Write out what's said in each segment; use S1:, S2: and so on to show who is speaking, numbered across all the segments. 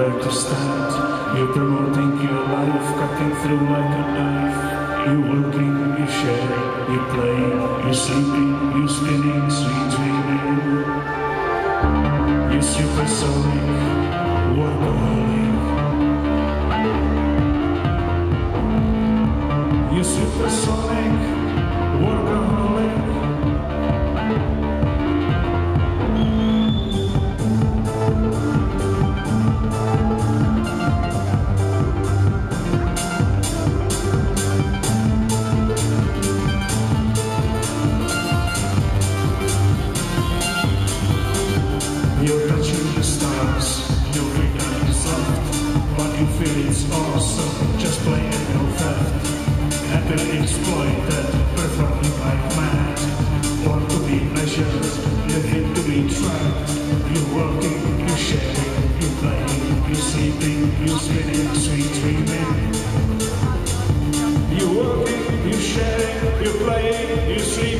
S1: nowhere to stand. You're promoting your life, cutting through like a knife. You're working, you share, you play, you're sleeping, you're spinning, sweet dreaming. You're supersonic, workaholic. You're supersonic, it's awesome, just play it no theft. Happily exploited, performing like mad. Want to be measured, hate to be tracked. You're working, you're sharing, you're playing, you're sleeping, you're spinning, sweet dreaming. You're working, you're sharing, you're playing, you're sleeping,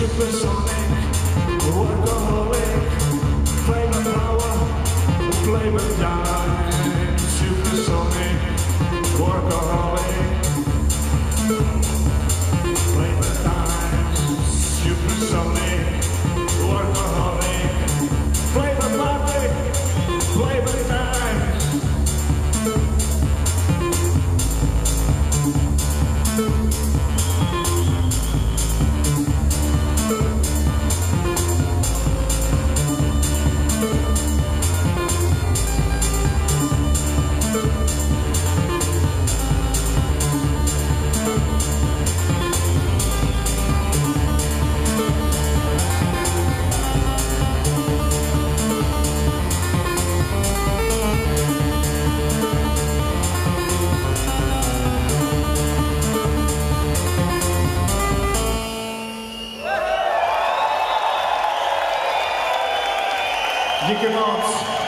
S1: supersonic workaholic. Flavor power, flavor times. Supersonic workaholic. Dicke Maus.